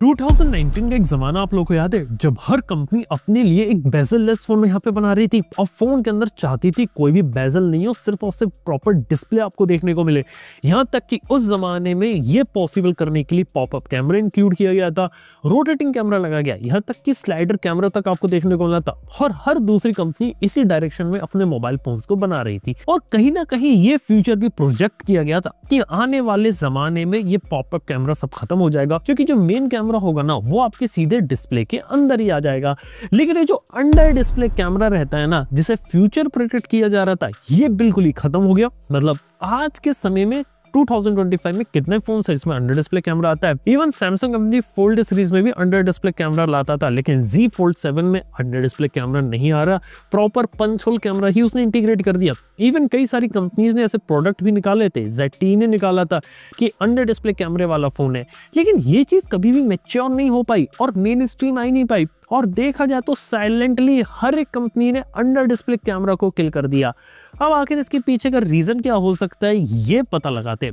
2019 का एक जमाना आप लोगों को याद है, जब हर कंपनी अपने लिए एक बेजल लेस फ़ोन यहाँ पे बना रही थी। और फ़ोन के अंदर चाहती थी कोई भी बेजल नहीं हो, सिर्फ़ और सिर्फ़ प्रॉपर डिस्प्ले आपको देखने को मिले। यहाँ तक कि उस जमाने में ये पॉसिबल करने के लिए पॉपअप कैमरा इंक्लूड किया गया था रोटेटिंग कैमरा लगा गया। यहाँ तक कि स्लाइडर कैमरा तक आपको देखने को मिला था और हर दूसरी कंपनी इसी डायरेक्शन में अपने मोबाइल फ़ोन को बना रही थी। और कहीं ना कहीं ये फ्यूचर भी प्रोजेक्ट किया गया था कि आने वाले जमाने में ये पॉपअप कैमरा सब खत्म हो जाएगा, क्योंकि जो मेन कैमरा कैमरा होगा ना, वो आपके सीधे डिस्प्ले के अंदर ही आ जाएगा। लेकिन ये जो अंडर डिस्प्ले कैमरा रहता है ना, जिसे फ्यूचर प्रोटेक्ट किया जा रहा था, ये बिल्कुल ही खत्म हो गया। मतलब आज के समय में 2025 में कितने फ़ोन है? इसमें अंडर डिस्प्ले कैमरा आता है। Even Samsung company fold series में भी अंडर डिस्प्ले कैमरा लाता था, लेकिन जी फोल्ड 7 में अंडर डिस्प्ले कैमरा नहीं आ रहा। प्रॉपर पंच होल कैमरा ही उसने इंटीग्रेट कर दिया। इवन कई सारी कंपनीज़ ने ऐसे प्रोडक्ट भी निकाले थे। जेटी ने निकाला था कि अंडर डिस्प्ले कैमरे वाला फ़ोन है। लेकिन ये चीज़ कभी भी मेच्योर नहीं हो पाई और मेन स्ट्रीम आई नहीं पाई। और देखा जाए तो साइलेंटली हर एक कंपनी ने अंडर डिस्प्ले कैमरा को किल कर दिया। अब आखिर इसके पीछे का रीजन क्या हो सकता है, ये पता लगाते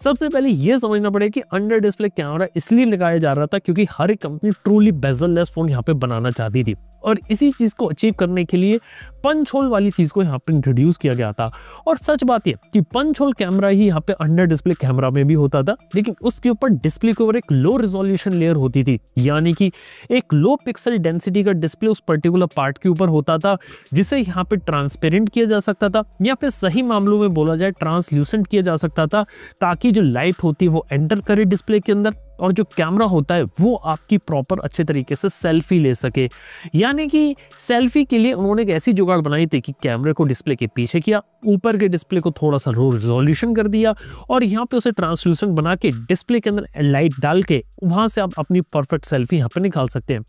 सबसे पहले यह समझना पड़ेगा कि अंडर डिस्प्ले कैमरा इसलिए लगाया जा रहा था क्योंकि हर एक company truly bezel less phone यहाँ पे बनाना चाहती थी। और इसी चीज़ को अचीव करने के लिए पंच होल वाली चीज़ को यहाँ पे इंट्रोड्यूस किया गया था। और सच बात यह कि पंच होल कैमरा ही यहाँ पे अंडर डिस्प्ले कैमरा में भी होता था, लेकिन उसके ऊपर डिस्प्ले के ऊपर एक लो रिजोल्यूशन लेयर होती थी। यानी कि एक लो पिक्सल डेंसिटी का डिस्प्ले उस पर्टिकुलर पार्ट के ऊपर होता था, जिसे यहाँ पे ट्रांसपेरेंट किया जा सकता था, या फिर सही मामलों में बोला जाए ट्रांसल्यूसेंट किया जा सकता था, ताकि जो लाइट होती है वो एंटर करे डिस्प्ले के अंदर। और जो कैमरा होता है, वो आपकी प्रॉपर अच्छे तरीके से सेल्फी ले सके। यानी कि सेल्फी के लिए उन्होंने एक ऐसी जुगाड़ बनाई थी कि कैमरे को डिस्प्ले के पीछे किया, ऊपर के डिस्प्ले को थोड़ा सा रिजोल्यूशन कर दिया और यहाँ पे उसे ट्रांसल्यूशन बना के डिस्प्ले के अंदर लाइट डाल के वहाँ से आप अपनी परफेक्ट सेल्फी यहाँ पे निकाल सकते हैं।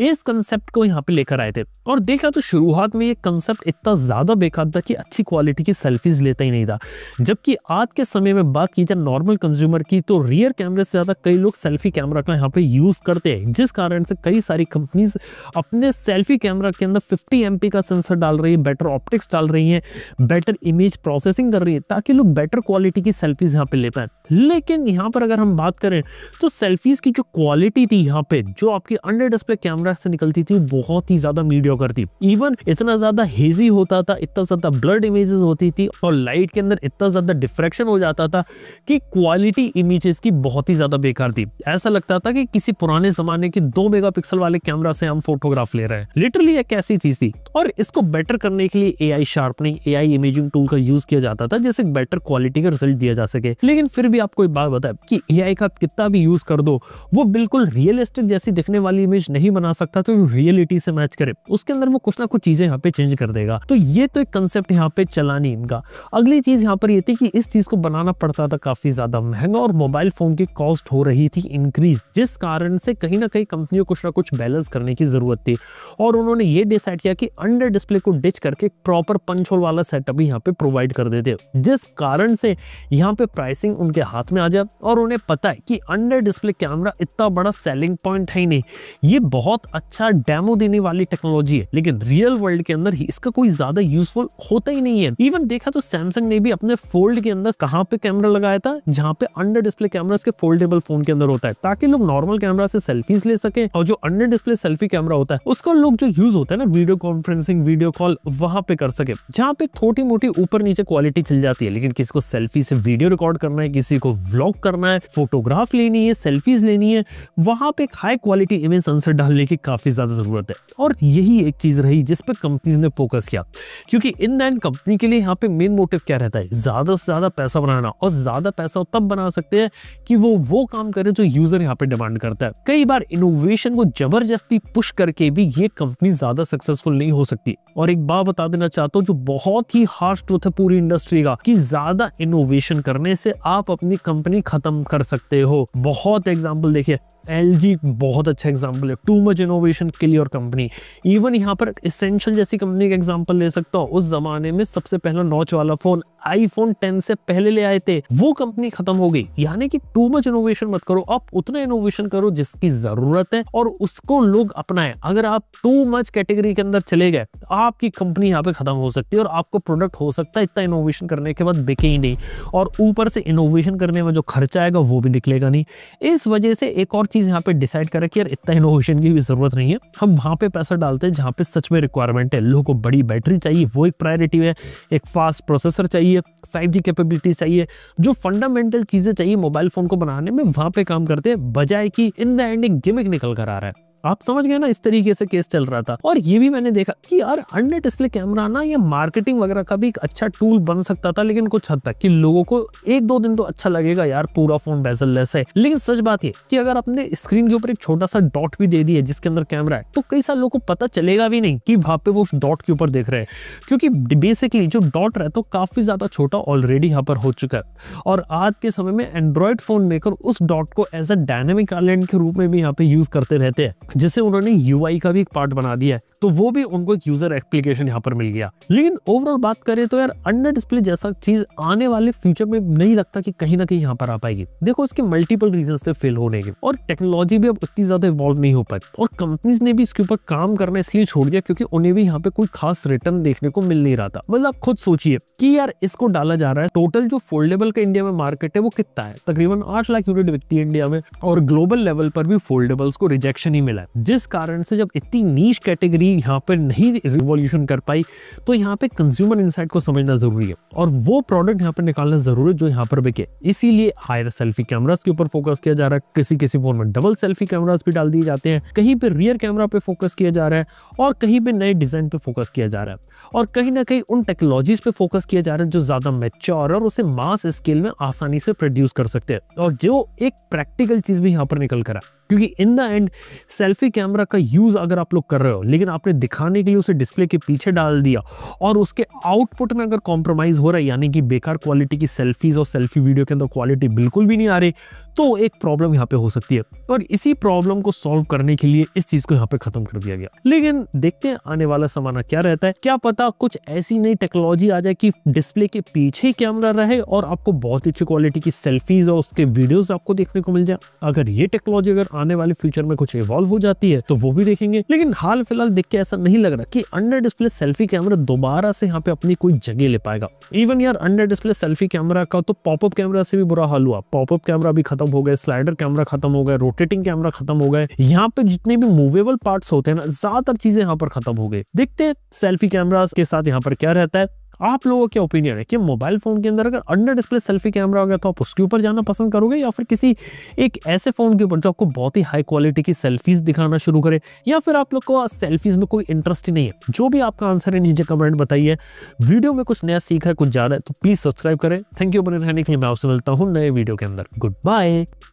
इस कंसेप्ट को यहाँ पे लेकर आए थे। और देखा तो शुरुआत में ये कंसेप्ट इतना ज़्यादा बेकार था कि अच्छी क्वालिटी की सेल्फीज लेता ही नहीं था। जबकि आज के समय में बात की जाए नॉर्मल कंज्यूमर की तो रियर कैमरे से ज़्यादा कई लोग सेल्फी कैमरा का यहाँ पे यूज़ करते हैं, जिस कारण से कई सारी कंपनीज़ अपने सेल्फी कैमरा के अंदर फिफ्टी एम का सेंसर डाल रही है बेटर ऑप्टिक्स डाल रही है बेटर इमेज प्रोसेसिंग कर रही है, ताकि लोग बेटर क्वालिटी की सेल्फीज यहाँ पे ले पाए। लेकिन यहाँ पर अगर हम बात करें तो सेल्फीज की जो क्वालिटी थी यहाँ पे, जो आपकी अंडर डिस्प्ले कैमरा कैमरा से निकलती थी, बहुत ही ज़्यादा मीडियोकर थी। इवन इतना ज़्यादा हेजी होता था, इतना ज़्यादा ब्लड इमेजेस होती थी और लाइट के अंदर इतना ज़्यादा डिफ्रेक्शन हो जाता था कि क्वालिटी इमेजेस की बहुत ही ज़्यादा बेकार थी। ऐसा लगता था कि किसी पुराने जमाने के दो मेगा वाले कैमरा से हम फोटोग्राफ ले रहे हैं। लिटरली एक ऐसी चीज़ थी। और इसको बेटर करने के लिए A I sharpening A I imaging tool का यूज़ किया जाता था, जिससे बेटर क्वालिटी का रिज़ल्ट दिया जा सके। लेकिन फिर भी आपको एक बात बताए कि ए आई का कितना भी यूज़ कर दो, वो बिल्कुल रियलिस्टिक जैसी दिखने वाली इमेज नहीं बना सकता तो रियलिटी से मैच करे। उसके अंदर वो कुछ ना कुछ चीज़ें यहाँ पे चेंज कर देगा। तो ये तो एक कंसेप्ट यहाँ पे चला नहीं इनका। अगली चीज़ यहाँ पर ये थी कि इस चीज़ को बनाना पड़ता था काफ़ी ज़्यादा महँगा और मोबाइल फ़ोन की कॉस्ट हो रही थी इंक्रीज जिस कारण से कहीं ना कहीं कंपनियों कुछ ना कुछ बैलेंस करने की ज़रूरत थी। और उन्होंने ये डिसाइड किया कि अंडर डिस्प्ले को डिच करके प्रॉपर पंच होल वाला सेटअप यहाँ पे प्रोवाइड कर देते। जिस कारण से यहाँ पे प्राइसिंग उनके हाथ में आ जाए और उन्हें पता है कि अंडर डिस्प्ले कैमरा इतना बड़ा सेलिंग पॉइंट है ही नहीं। ये बहुत अच्छा अच्छा डेमो देने वाली टेक्नोलॉजी है, लेकिन रियल वर्ल्ड के अंदर ही इसका कोई ज़्यादा यूजफुल होता ही नहीं है। इवन देखा तो सैमसंग ने भी अपने फोल्ड के अंदर कहाँ पे कैमरा लगाया था? जहाँ पे अंडर डिस्प्ले कैमरा के फोल्डेबल फ़ोन के अंदर होता है, ताकि लोग नॉर्मल कैमरा से सेल्फीज ले सके और जो अंडर डिस्प्ले सेल्फी कैमरा होता है, उसका लोग जो यूज़ होता है ना वीडियो कॉन्फ्रेंसिंग वीडियो कॉल वहाँ पे कर सके। जहाँ पे थोड़ी मोटी ऊपर नीचे क्वालिटी चल जाती है, लेकिन किसी को सेल्फी से वीडियो रिकॉर्ड करना है, किसी को व्लॉग करना है फोटोग्राफ लेनी है सेल्फीज लेनी है, वहाँ पे हाई क्वालिटी इमेज सेंसर डालने की काफ़ी ज़्यादा ज़रूरत है। और यही एक चीज़ रही जिस पर कंपनीज़ ने फोकस किया। क्योंकि इन दैन कंपनी के लिए यहाँ पे मेन मोटिव क्या रहता है? ज़्यादा से ज़्यादा पैसा बनाना। और ज़्यादा पैसा तब बना सकते हैं कि वो वो काम करे जो यूज़र यहाँ पे डिमांड करता है। कई बार इनोवेशन को ज़बरदस्ती पुश करके भी ये कंपनी ज़्यादा सक्सेसफुल नहीं हो सकती। और एक बात बता देना चाहता हूँ, जो बहुत ही हार्श ट्रूथ है पूरी इंडस्ट्री का, कि ज़्यादा इनोवेशन करने से आप अपनी कंपनी खत्म कर सकते हो। बहुत एग्ज़ाम्पल देखिए LG बहुत अच्छा एग्ज़ाम्पल है। टू मच इनोवेशन के लिए और कंपनी इवन यहाँ पर इसेंशियल जैसी कंपनी का एग्ज़ाम्पल ले सकता हूँ। उस जमाने में सबसे पहला नॉच वाला फ़ोन आईफोन 10 से पहले ले आए थे, वो कंपनी खत्म हो गई। यानी कि टू मच इनोवेशन मत करो। आप उतना इनोवेशन करो जिसकी ज़रूरत है और उसको लोग अपनाए। अगर आप टू मच कैटेगरी के अंदर चले गए तो आपकी कंपनी यहाँ पे खत्म हो सकती है और आपको प्रोडक्ट हो सकता है। इतना इनोवेशन करने के बाद बिके ही नहीं। और ऊपर से इनोवेशन करने में जो खर्चा आएगा, वो भी निकलेगा नहीं। इस वजह से एक और चीज़ यहाँ पे डिसाइड करें कि यार, इतना इनोवेशन की भी ज़रूरत नहीं है। हम वहाँ पे पैसा डालते हैं जहाँ पे सच में रिक्वायरमेंट है। लोगों को बड़ी बैटरी चाहिए, वो एक प्रायोरिटी है। एक फास्ट प्रोसेसर चाहिए फाइव जी कैपेबिलिटी चाहिए, जो फंडामेंटल चीज़ें चाहिए मोबाइल फ़ोन को बनाने में, वहाँ पे काम करते हैं, बजाय कि इन द एंड एक गिमिक निकल कर आ रहा है। आप समझ गए ना, इस तरीके से केस चल रहा था। और ये भी मैंने देखा कि यार अंडर डिस्प्ले कैमरा ना, ये मार्केटिंग वगैरह का भी एक अच्छा टूल बन सकता था, लेकिन कुछ हद तक कि लोगों को एक दो दिन तो अच्छा लगेगा यार, पूरा फ़ोन बेजल लेस है। लेकिन सच बात ये कि अगर आपने स्क्रीन के ऊपर एक छोटा सा डॉट भी दे दिया जिसके अंदर कैमरा है तो कई सारे लोग को पता चलेगा भी नहीं कि वहाँ पे वो उस डॉट के ऊपर देख रहे हैं। क्योंकि बेसिकली जो डॉट रहता है काफ़ी ज़्यादा छोटा ऑलरेडी यहाँ पर हो चुका है। और आज के समय में एंड्रॉइड फ़ोन मेकर उस डॉट को एज अ डायनेमिक आइलैंड के रूप में भी यहाँ पे यूज़ करते रहते हैं। जिसे उन्होंने यूआई का भी एक पार्ट बना दिया है। तो वो भी उनको एक यूज़र एप्लीकेशन यहाँ पर मिल गया। लेकिन ओवरऑल बात करें तो यार अंडर डिस्प्ले जैसा चीज़ आने वाले फ्यूचर में नहीं लगता कि कहीं ना कहीं यहाँ पर आ पाएगी। देखो इसके मल्टीपल रीजन थे फेल होने के। और टेक्नोलॉजी भी अब उतनी ज़्यादा इवॉल्व नहीं हो पाई। और कंपनीज़ ने भी इसके ऊपर काम करना इसलिए छोड़ दिया क्योंकि उन्हें भी यहाँ पे कोई खास रिटर्न देखने को मिल नहीं रहा था। मतलब आप खुद सोचिए कि यार, इसको डाला जा रहा है टोटल जो फोल्डेबल का इंडिया में मार्केट है वो कितना है? तकरीबन आठ लाख यूनिट बिकती है इंडिया में और ग्लोबल लेवल पर भी फोल्डेबल्स को रिजेक्शन ही मिला है। जिस कारण से जब इतनी नीच कैटेगरी यहाँ पर नहीं रिवॉल्यूशन कर पाई तो यहाँ पे कंज्यूमर इनसाइट को समझना ज़रूरी है। और वो प्रोडक्ट यहाँ पे निकालना ज़रूरी है जो यहाँ पर बिके। इसीलिए हायर सेल्फी कैमरास के ऊपर फोकस किया जा रहा है। किसी किसी फ़ोन में डबल सेल्फी कैमरास भी डाल दिए जाते हैं। कहीं पे रियर कैमरा पे फोकस किया जा रहा है और कहीं पे नए डिज़ाइन पे फोकस किया जा रहा है। और कहीं ना कहीं उन टेक्नोलॉजीज़ पे फोकस किया जा रहा है जो ज़्यादा मेच्योर और उसे मास स्केल में आसानी से प्रोड्यूस कर सकते हैं। और जो एक प्रैक्टिकल चीज़ भी यहाँ पर निकल कर क्योंकि in the end selfie camera का यूज़ अगर आप लोग कर रहे हो, लेकिन आपने दिखाने के लिए उसे डिस्प्ले के पीछे डाल दिया और उसके आउटपुट में अगर कॉम्प्रोमाइज हो रहा है, यानी कि बेकार क्वालिटी की सेल्फीज और सेल्फी वीडियो के अंदर क्वालिटी बिल्कुल भी नहीं आ रही तो एक प्रॉब्लम यहाँ पे हो सकती है। और इसी प्रॉब्लम को सॉल्व करने के लिए इस चीज़ को यहाँ पे खत्म कर दिया गया। लेकिन देखते हैं आने वाला समाना क्या रहता है। क्या पता कुछ ऐसी नई टेक्नोलॉजी आ जाए कि डिस्प्ले के पीछे ही कैमरा रहे और आपको बहुत ही अच्छी क्वालिटी की सेल्फीज और उसके वीडियोस आपको देखने को मिल जाए। अगर ये टेक्नोलॉजी अगर आने वाले फ्यूचर में कुछ इवॉल्व हो जाती है तो वो भी देखेंगे। लेकिन हाल फ़िलहाल के ऐसा नहीं लग रहा कि अंडर डिस्प्ले सेल्फी कैमरा दोबारा से यहाँ पे अपनी कोई जगह ले पाएगा। इवन यार अंडर डिस्प्ले सेल्फी कैमरा का तो पॉपअप कैमरा से भी बुरा हाल हुआ। पॉपअप कैमरा भी खत्म हो गए स्लाइडर कैमरा खत्म हो गए रोटेटिंग कैमरा खत्म हो गए। यहाँ पे जितने भी मूवेबल पार्ट होते हैं ना, ज़्यादातर चीज़ें यहाँ पर खत्म हो गए देखते हैं सेल्फी कैमरा के साथ यहाँ पर क्या रहता है। आप लोगों के ओपिनियन है कि मोबाइल फ़ोन के अंदर अगर अंडर डिस्प्ले सेल्फी कैमरा होगा तो आप उसके ऊपर जाना पसंद करोगे या फिर किसी एक ऐसे फ़ोन के ऊपर जो आपको बहुत ही हाई क्वालिटी की सेल्फीज दिखाना शुरू करे या फिर आप लोग को सेल्फीज में कोई इंटरेस्ट ही नहीं है? जो भी आपका आंसर है नीचे कमेंट बताइए। वीडियो में कुछ नया सीखा है, कुछ जा रहा है तो प्लीज़ सब्सक्राइब करें। थैंक यू बने रहने के लिए मैं आपसे मिलता हूँ नए वीडियो के अंदर। Good bye